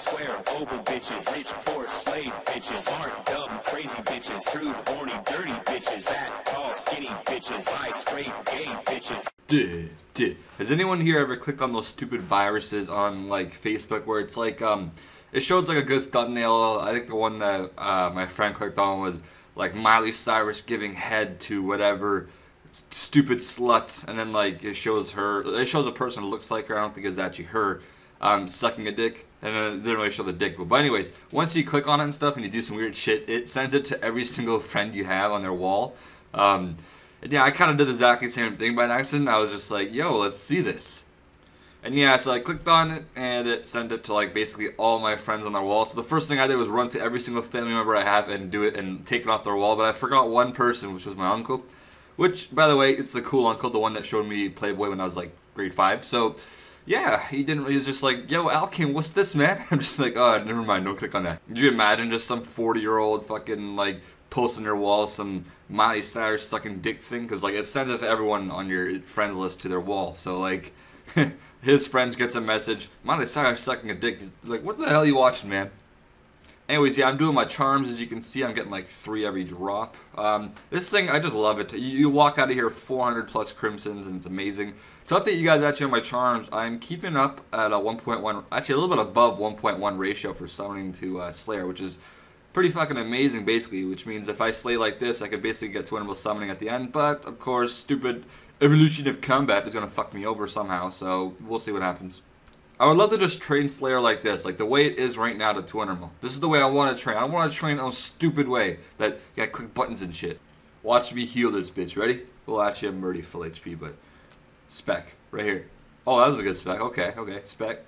square, oval bitches, rich, poor, slave bitches, smart, dumb, crazy bitches, crude, horny, dirty bitches, fat, tall, skinny bitches, high, straight, gay bitches. Has anyone here ever clicked on those stupid viruses on like Facebook where it's like um it shows like a good thumbnail. I think the one that uh, my friend clicked on was like Miley Cyrus giving head to whatever stupid slut, and then like it shows her. It shows a person who looks like her. I don't think it's actually her. Um, sucking a dick, and then it didn't really show the dick. But, but anyways, once you click on it and stuff, and you do some weird shit, it sends it to every single friend you have on their wall. Um, and yeah, I kind of did the exactly same thing by accident. I was just like, yo, let's see this. And yeah, so I clicked on it and it sent it to like basically all my friends on their wall. So the first thing I did was run to every single family member I have and do it and take it off their wall. But I forgot one person, which was my uncle. Which, by the way, it's the cool uncle, the one that showed me Playboy when I was like grade five. So yeah, he didn't. He was just like, "Yo, Alkan, what's this, man?" I'm just like, "Oh, never mind. Don't click on that." Could you imagine just some 40 year old fucking like posting their wall some Miley Cyrus sucking dick thing? Because like it sends it to everyone on your friends list to their wall. So like. his friends gets a message. Miley Cyrus sucking a dick. He's like, what the hell are you watching, man? Anyways, yeah, I'm doing my charms. As you can see, I'm getting like three every drop. Um, this thing, I just love it. You, you, walk out of here 400 plus crimsons, and it's amazing. To update you guys actually on my charms, I'm keeping up at a 1.1, actually a little bit above 1.1 ratio for summoning to uh, Slayer, which is pretty fucking amazing, basically. Which means if I slay like this, I could basically get twinnable summoning at the end. But of course, stupid evolution of combat is gonna fuck me over somehow. So we'll see what happens. I would love to just train Slayer like this, like the way it is right now to 200 mil. This is the way I want to train. I want to train in a stupid way that you gotta click buttons and shit. Watch me heal this bitch. Ready? Well, actually, I'm already full HP, but spec right here. Oh, that was a good spec. Okay, okay, spec.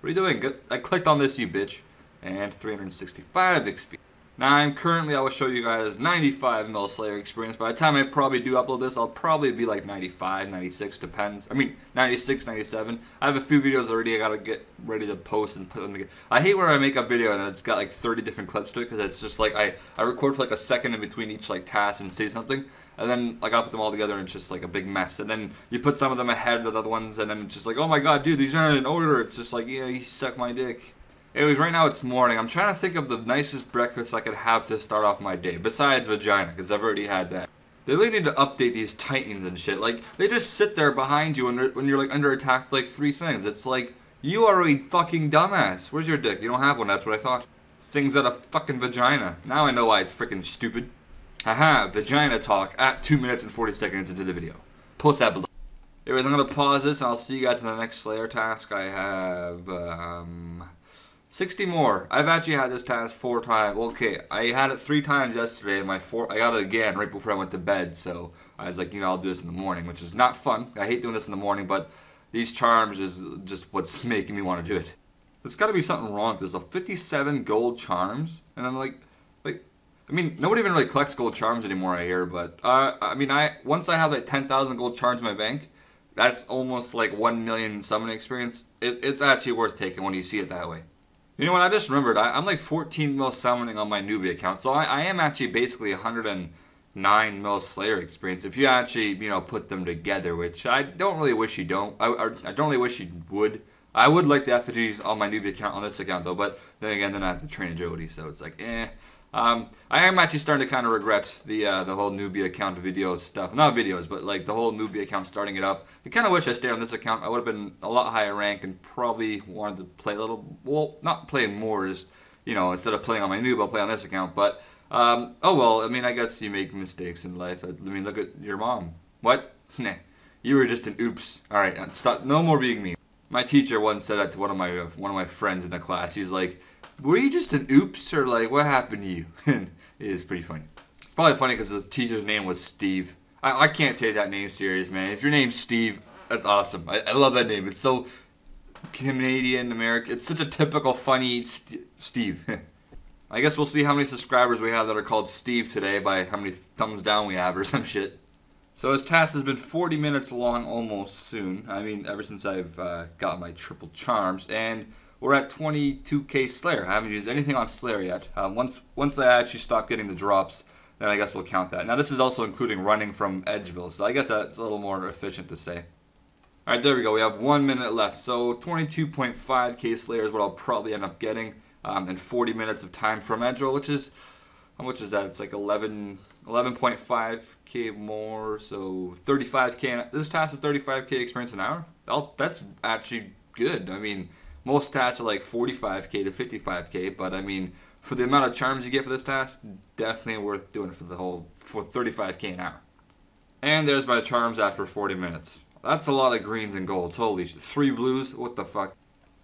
What are you doing? Good. I clicked on this, you bitch. And 365 XP. Now I'm currently, I will show you guys 95 mil Slayer experience. By the time I probably do upload this, I'll probably be like 95, 96, depends. I mean, 96, 97. I have a few videos already I gotta get ready to post and put them together. I hate where I make a video and it's got like 30 different clips to it because it's just like I, I record for like a second in between each like task and say something. And then I gotta put them all together and it's just like a big mess. And then you put some of them ahead of the other ones and then it's just like, oh my god, dude, these aren't in order. It's just like, yeah, you suck my dick. Anyways, right now it's morning. I'm trying to think of the nicest breakfast I could have to start off my day, besides vagina, because I've already had that. They really need to update these titans and shit. Like, they just sit there behind you when, when you're, like, under attack like, three things. It's like, you are a fucking dumbass. Where's your dick? You don't have one, that's what I thought. Things at a fucking vagina. Now I know why it's freaking stupid. Haha, vagina talk at 2 minutes and 40 seconds into the video. Post that below. Anyways, I'm gonna pause this and I'll see you guys in the next Slayer task. I have, um... 60 more. I've actually had this task four times. Okay, I had it three times yesterday, and my four I got it again right before I went to bed. So I was like, you know, I'll do this in the morning, which is not fun. I hate doing this in the morning, but these charms is just what's making me want to do it. There's got to be something wrong with this. A 57 gold charms, and then like, like, I mean, nobody even really collects gold charms anymore. I hear, but uh, I mean, I once I have like 10,000 gold charms in my bank, that's almost like one million summoning experience. It, it's actually worth taking when you see it that way. You know what? I just remembered. I, am like 14 mil summoning on my newbie account, so I, I am actually basically 109 mil Slayer experience. If you actually, you know, put them together, which I don't really wish you don't. I, I don't really wish you would. I would like the effigies on my newbie account on this account though, but then again, then I have to train a Jody, so it's like, eh. Um, I am actually starting to kind of regret the uh, the whole newbie account video stuff. Not videos, but like the whole newbie account starting it up. I kind of wish I stayed on this account. I would have been a lot higher rank and probably wanted to play a little. Well, not play more, just you know, instead of playing on my noob, I'll play on this account. But um, oh well. I mean, I guess you make mistakes in life. I, I mean, look at your mom. What? Nah, you were just an oops. All right, stop. No more being me. My teacher once said that to one of my one of my friends in the class. He's like were you just an oops or like what happened to you? it is pretty funny. It's probably funny because the teacher's name was Steve. I, I can't take that name serious, man. If your name's Steve, that's awesome. I, I love that name. It's so Canadian American. It's such a typical funny St Steve. I guess we'll see how many subscribers we have that are called Steve today by how many thumbs down we have or some shit. So his task has been 40 minutes long almost soon. I mean, ever since I've uh, got my triple charms. And we're at 22k Slayer. I haven't used anything on Slayer yet. Uh, once once I actually stop getting the drops, then I guess we'll count that. Now this is also including running from Edgeville, so I guess that's a little more efficient to say. All right, there we go. We have one minute left. So 22.5k Slayer is what I'll probably end up getting, um, and 40 minutes of time from Edgeville, which is how much is that? It's like 11, 11.5k more, so 35k. This task is 35k experience an hour. I'll, that's actually good. I mean, most tasks are like 45k to 55k, but I mean, for the amount of charms you get for this task, definitely worth doing for the whole for 35k an hour. And there's my charms after 40 minutes. That's a lot of greens and golds. Holy. Three blues? What the fuck?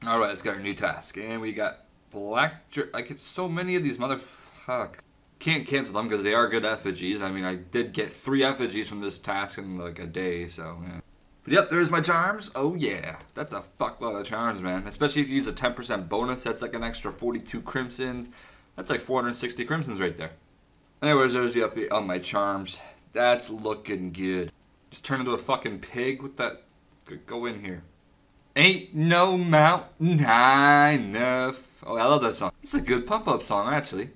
Alright, let's get our new task. And we got black... I get so many of these motherfuck. Can't cancel them because they are good effigies. I mean, I did get three effigies from this task in like a day, so yeah. But yep, there's my charms. Oh yeah, that's a fuckload of charms, man. Especially if you use a 10% bonus, that's like an extra 42 crimsons. That's like 460 crimsons right there. Anyways, there's the update on oh, my charms. That's looking good. Just turn into a fucking pig with that. Go in here. Ain't no mountain high enough. Oh, I love that song. It's a good pump up song, actually.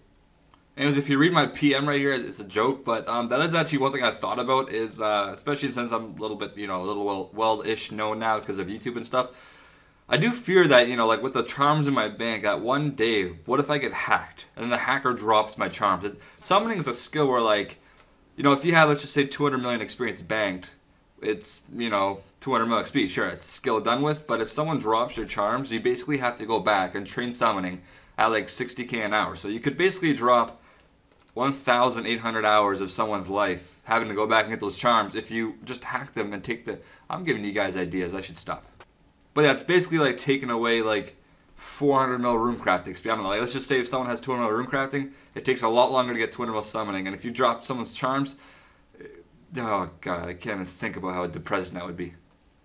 Anyways, if you read my PM right here, it's a joke, but um, that is actually one thing I thought about is, uh, especially since I'm a little bit, you know, a little well, well-ish known now because of YouTube and stuff. I do fear that, you know, like with the charms in my bank, that one day, what if I get hacked and then the hacker drops my charms? It, summoning is a skill where, like, you know, if you have, let's just say, 200 million experience banked, it's, you know, 200 million XP. Sure, it's skill done with, but if someone drops your charms, you basically have to go back and train summoning at like 60k an hour. So you could basically drop 1,800 hours of someone's life having to go back and get those charms if you just hack them and take the. I'm giving you guys ideas. I should stop. But yeah, it's basically like taking away like 400 mil rune crafting. I don't know. Like, let's just say if someone has 200 mil rune crafting, it takes a lot longer to get 200 mil summoning. And if you drop someone's charms, eh, oh god, I can't even think about how depressing that would be.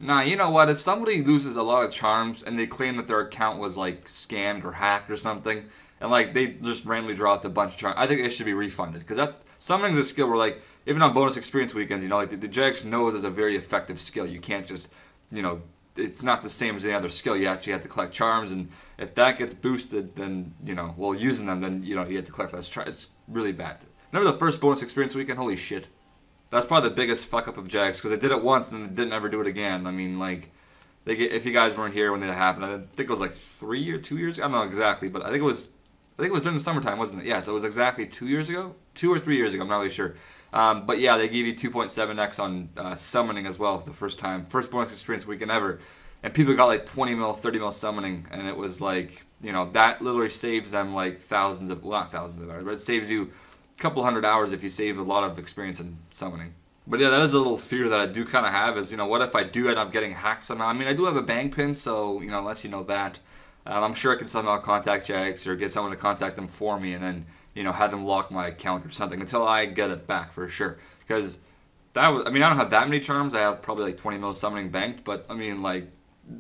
Nah, you know what? If somebody loses a lot of charms and they claim that their account was like scammed or hacked or something, and like they just randomly dropped a bunch of charms, I think it should be refunded because that summoning's a skill where like even on bonus experience weekends, you know, like the, the Jagex knows is a very effective skill. You can't just you know it's not the same as any other skill. You actually have to collect charms, and if that gets boosted, then you know, well, using them, then you know, you have to collect less charms. It's really bad. Remember the first bonus experience weekend? Holy shit! That's probably the biggest fuck up of Jagex because they did it once and they didn't ever do it again. I mean, like, they get, if you guys weren't here when that happened, I think it was like three or two years. I don't know exactly, but I think it was. I think it was during the summertime, wasn't it? Yeah, so it was exactly two years ago, two or three years ago. I'm not really sure. Um, but yeah, they gave you 2.7x on uh, summoning as well for the first time, first bonus experience weekend ever, and people got like 20 mil, 30 mil summoning, and it was like you know that literally saves them like thousands of well not thousands of hours, but it saves you a couple hundred hours if you save a lot of experience in summoning. But yeah, that is a little fear that I do kind of have is, you know, what if I do end up getting hacked somehow? I mean, I do have a bank pin, so, you know, unless you know that, um, I'm sure I can somehow contact Jagex or get someone to contact them for me and then, you know, have them lock my account or something until I get it back for sure. Because that was, I mean, I don't have that many charms. I have probably like 20 mil summoning banked, but I mean, like,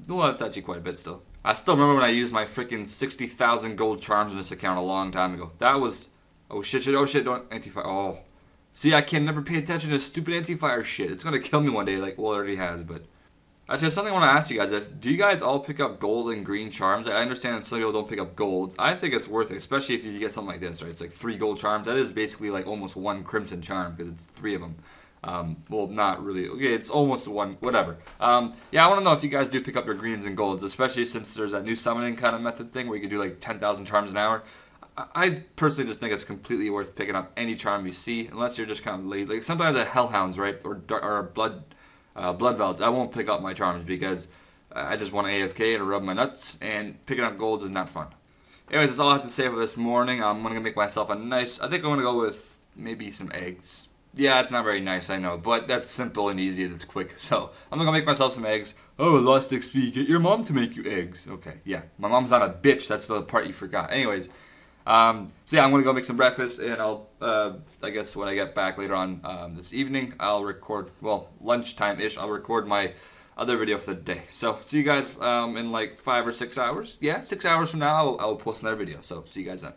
well, that's actually quite a bit still. I still remember when I used my freaking 60,000 gold charms in this account a long time ago. That was, oh shit, shit, oh shit, don't, anti-fire, oh. See, I can never pay attention to stupid anti-fire shit. It's gonna kill me one day, like, well, it already has, but... Actually, something I want to ask you guys. If, do you guys all pick up gold and green charms? I understand that some people don't pick up golds. I think it's worth it, especially if you get something like this, right? It's like three gold charms. That is basically like almost one crimson charm, because it's three of them. Um, well, not really. Okay, it's almost one, whatever. Um, yeah, I want to know if you guys do pick up your greens and golds, especially since there's that new summoning kind of method thing where you can do like 10,000 charms an hour. I personally just think it's completely worth picking up any charm you see, unless you're just kind of late. Like sometimes at Hellhounds, right, or or Blood uh, Blood Velds, I won't pick up my charms because I just want to AFK and rub my nuts, and picking up golds is not fun. Anyways, that's all I have to say for this morning. I'm gonna make myself a nice. I think I'm gonna go with maybe some eggs. Yeah, it's not very nice, I know, but that's simple and easy and it's quick. So I'm gonna make myself some eggs. Oh, lost XP. Get your mom to make you eggs. Okay, yeah, my mom's not a bitch. That's the part you forgot. Anyways. Um, so yeah, I'm gonna go make some breakfast, and I'll, uh, I guess when I get back later on um, this evening, I'll record. Well, lunchtime ish, I'll record my other video for the day. So see you guys um, in like five or six hours. Yeah, six hours from now, I'll, I'll post another video. So see you guys then.